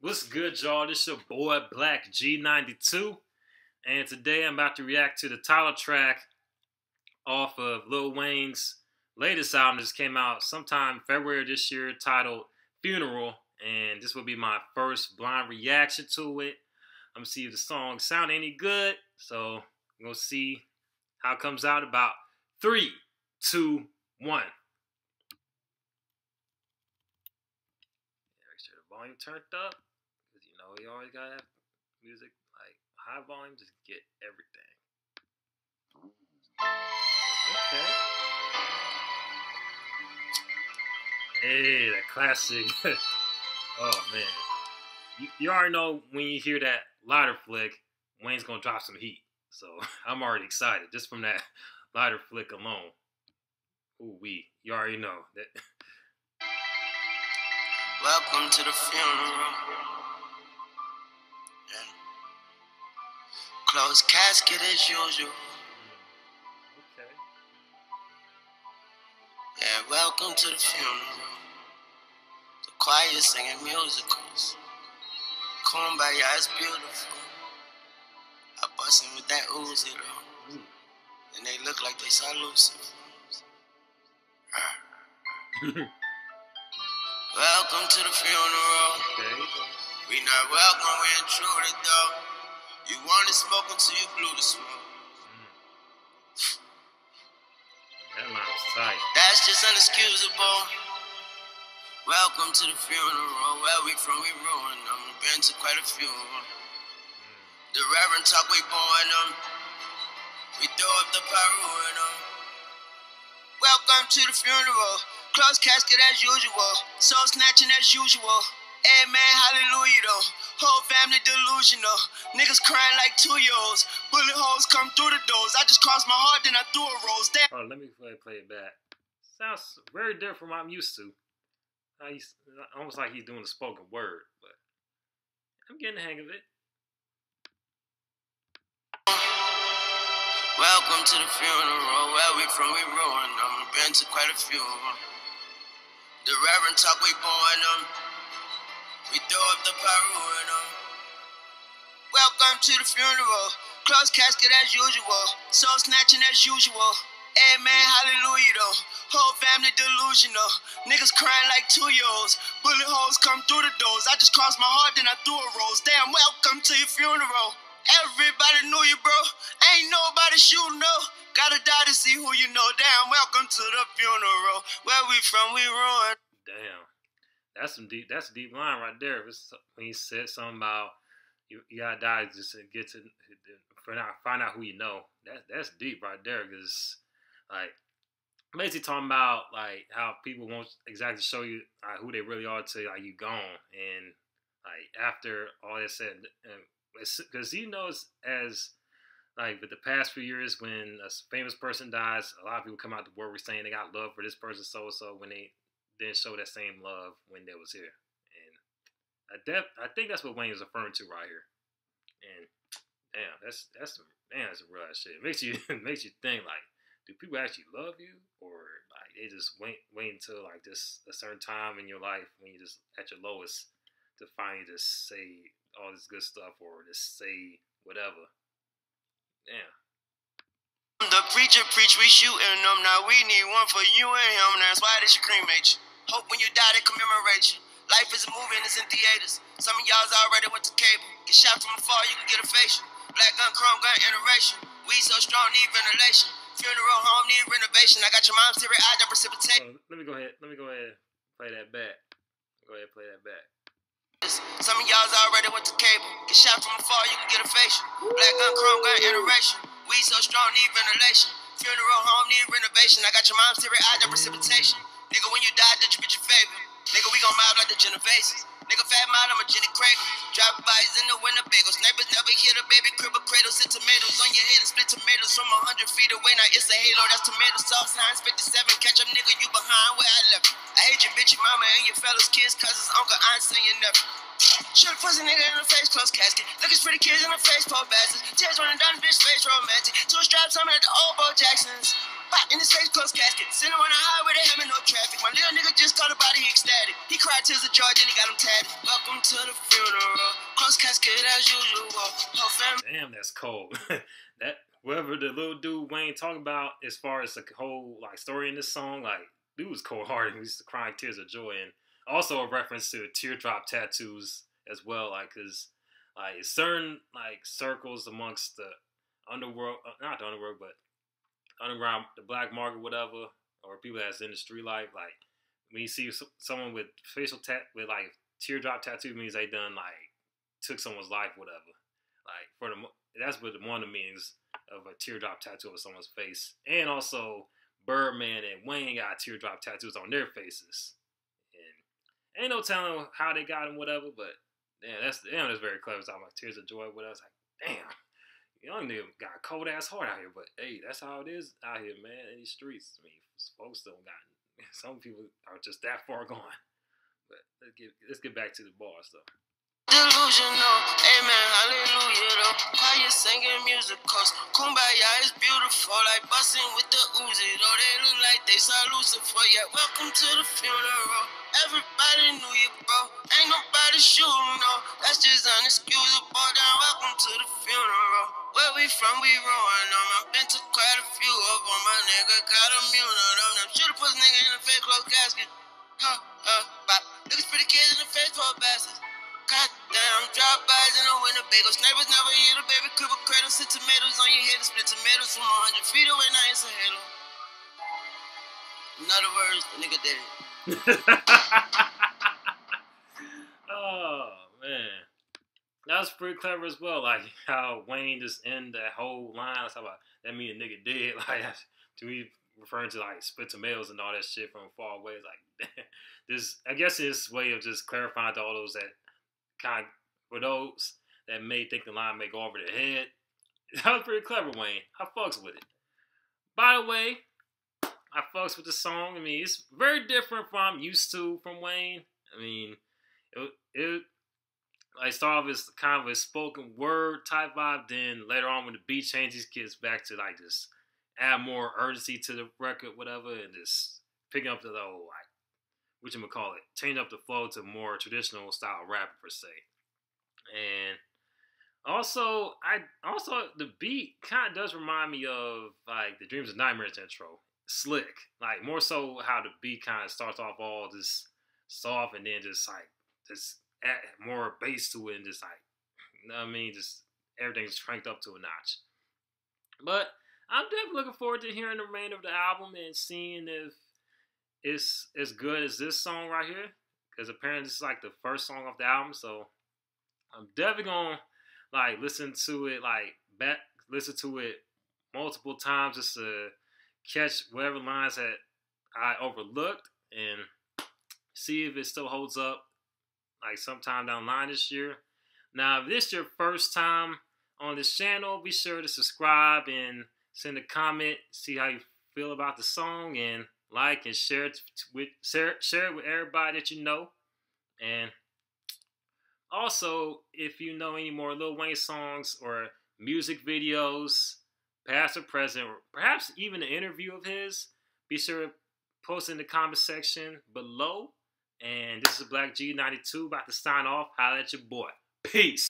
What's good, y'all? This your boy BlakG92, and today I'm about to react to the title track off of Lil Wayne's latest album that just came out sometime February this year, titled Funeral, and this will be my first blind reaction to it. I'm gonna see if the song sound any good, so we're gonna see how it comes out. About three, two, one. Make sure the volume turned up. Know you always gotta have music like high volume, just get everything. Okay. Hey, that classic. oh man. You, you already know when you hear that lighter flick, Wayne's gonna drop some heat. So I'm already excited just from that lighter flick alone. Ooh wee. You already know that Welcome to the funeral. Closed casket as usual. Okay. Yeah, welcome to the funeral. The choir singing musicals. Kumbaya is beautiful. I bust bustin' with that Uzi though. Ooh. And they look like they saw Lucifer. Welcome to the funeral. okay. We not welcome, we intruded though. You wanted smoke until you blew the smoke. Mm. That tight. That's just unexcusable. Welcome to the funeral. Where we from, we ruined them. Been to quite a few. Mm. The Reverend talk, we born them. We throw up the Piru in them. Welcome to the funeral. Closed casket as usual. Soul snatching as usual. Amen, hallelujah though. Whole family delusional. Niggas crying like two year olds. Bullet holes come through the doors. I just crossed my heart, then I threw a rose. Damn. Oh, let me play, play it back. Sounds very different from what I'm used to. Uh, he's almost like he's doing a spoken word, but I'm getting the hang of it. Welcome to the funeral. Where we from, we ruined them. Been to quite a few. of them. The Reverend talk, we born them. We throw up the Piru. Uh, welcome to the funeral. Closed casket as usual. Soul snatching as usual. Amen, hallelujah though. Whole family delusional. Niggas crying like two year olds. Bullet holes come through the doors. I just crossed my heart, then I threw a rose. Damn, welcome to your funeral. Everybody knew you, bro. Ain't nobody shooting, no. Gotta die to see who you know. Damn, welcome to the funeral. Where we from, we ruined. Damn, that's some deep. That's a deep line right there. When he said something about you, you gotta die just to get to find out, find out who you know. That that's deep right there because like basically talking about like how people won't exactly show you like, who they really are till like you gone and like after all that said because he knows as like with the past few years when a famous person dies a lot of people come out the word saying they got love for this person so so when they didn't show that same love when they was here and I, def- I think that's what Wayne is referring to right here and damn that's that's damn that's some real shit it makes you makes you think like do people actually love you or like they just wait wait until like this a certain time in your life when you're just at your lowest to finally just say all this good stuff or just say whatever. Damn. The preacher preach, we shooting them. Now we need one for you and him. That's why they should cremate you. Hope when you die, they commemorate you. Life is a movie and it's in theaters. Some of y'all's already went to cable. Get shot from afar, you can get a facial. Black gun, chrome gun, iteration. We so strong, need ventilation. Funeral home, need renovation. I got your mom's teary eye, that precipitation. Let me go ahead. Let me go ahead. Play that back. Go ahead, play that back. Some of y'all's already went to cable. Get shot from afar, you can get a facial. Black gun, chrome gun, iteration. We so strong, need ventilation. Funeral home, need renovation. I got your mom's teary eye, that precipitation. Nigga, when you die, did you get your favor? Nigga, we gon' mob like the Genoveses. Nigga, fat mile, I'm a Jenny Craig. Drop bodies in the winter bagels. Neighbors never hit the baby crib a cradle. Sit tomatoes on your head and split tomatoes from a hundred feet away. Now it's a halo, that's tomato sauce. Heinz 57. Catch up, nigga, you behind where I left. I hate your bitch, your mama, and your fellas, kids, cousins, uncle, aunts, and your nephew. Shoot a pussy nigga in the face, close casket. Look at pretty kids in the face, poor bastards. Tears running down the bitch face, romantic. Two straps, I'm at the old Bo Jacksons. In his face, close casket. Sitting on the highway, they having no traffic. My little nigga just caught a body, ecstatic. He cried tears of joy, then he got him tatted. Welcome to the funeral. Close casket as usual. Family. Damn, that's cold. that whatever the little dude Wayne talked about as far as the whole like story in this song, like dude was cold hearted. He was crying tears of joy, and also a reference to teardrop tattoos as well, like because like certain like circles amongst the underworld, uh, not the underworld, but underground, the black market, whatever, or people that's in the street life, like when you see someone with facial tat with like teardrop tattoo means they done like took someone's life, whatever. Like for the that's what the one of the meanings of a teardrop tattoo of someone's face, and also Birdman and Wayne got teardrop tattoos on their faces, and ain't no telling how they got them, whatever. But damn, that's damn, that's very clever. Talking about tears of joy. What else? Like damn young nigga got cold ass heart out here, but hey, that's how it is out here, man. In these streets, I mean, folks don't got. Some people are just that far gone. But let's get let's get back to the bar stuff. Delusional, amen, hallelujah. Though. How you singing music coast? Kumbaya is beautiful, like busting with the Uzi. Though they look like they saw Lucifer. Yeah, welcome to the funeral. Everybody knew you, bro. Ain't nobody shooting, no. That's just unexcusable. Down, welcome to the funeral. Where we from, we rolling them. I've been to quite a few of them. My nigga got immune of them. Them shoulda put nigga in a fake closed casket. Huh, huh, bop. Niggas pretty kids in the face for bastards. Goddamn, drop bys in the window, bagels. Neighbors never hear the baby crib a cradle. Sit tomatoes on your head and split tomatoes from 100 feet away. Now it's a halo. In other words, the nigga dead. oh, man that was pretty clever as well. Like how Wayne just end that whole line. That's about that mean a nigga dead. Like to me referring to like split tomatoes and all that shit from far away. It's like this. I guess his way of just clarifying to all those that kind of for those that may think the line may go over their head. That was pretty clever, Wayne. I fucks with it. By the way, I fucks with the song. I mean, it's very different from I'm used to from Wayne. I mean, it, it like start off as kind of a spoken word type vibe. Then later on, when the beat changes, gets back to like just add more urgency to the record, whatever, and just picking up the whole like gonna call it, change up the flow to more traditional style rap per se. And also, I also the beat kind of does remind me of like the Dreams and Nightmares intro, slick, like more so how the beat kind of starts off all just soft and then just like just add more bass to it and just like, you know what I mean? Just everything's cranked up to a notch. But I'm definitely looking forward to hearing the remainder of the album and seeing if it's as good as this song right here. Because apparently is like the first song off the album, so I'm definitely gonna like listen to it like back listen to it multiple times just to catch whatever lines that I overlooked and see if it still holds up like sometime down the line this year. Now, if this is your first time on this channel, be sure to subscribe and send a comment, see how you feel about the song, and like and share it with share, share it with everybody that you know. And also, if you know any more Lil Wayne songs or music videos, past or present, perhaps even an interview of his, be sure to post in the comment section below. And this is BlakG92 about to sign off. Holla at your boy. Peace.